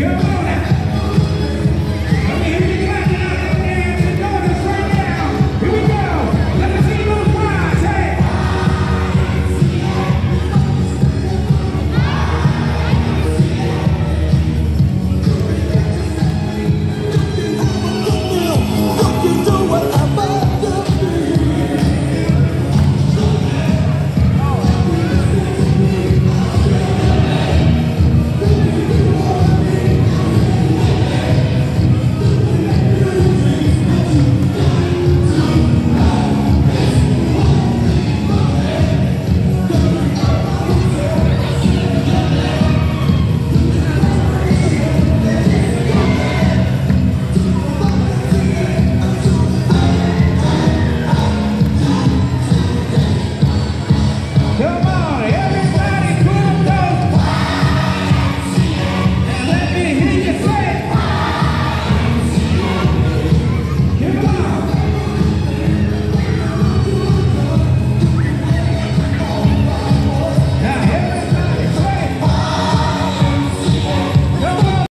Come on.